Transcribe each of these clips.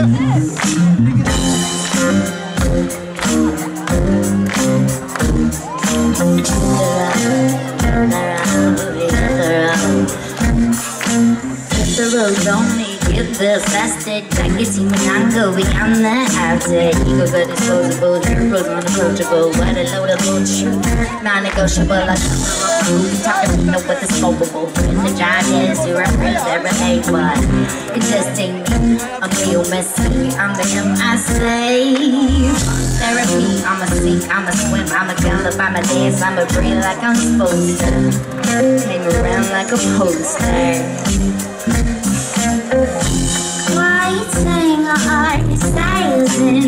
Yes. the fastest Jagged team tango, we on the hazard Egos are disposable, liberals unapproachable. What a load of bullshit Non-negotiable, I come from a Talking to know what is culpable? And the job is to represent everything But contesting me, I'm real messy I'm the M.I.C therapy. I'm a sink, I'm a swim, I'm a gallop, I'm a dance, I'm a breathe like I'm supposed to. Hang around like a poster. listen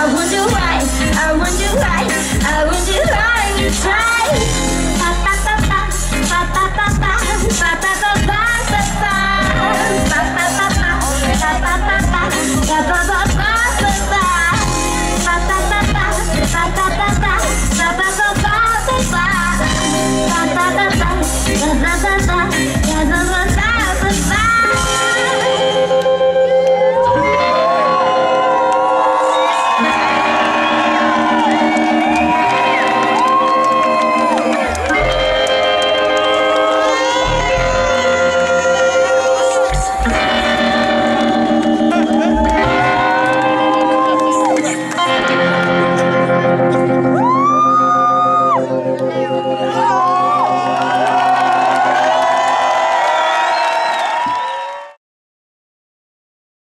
I wonder why, I wonder why we try.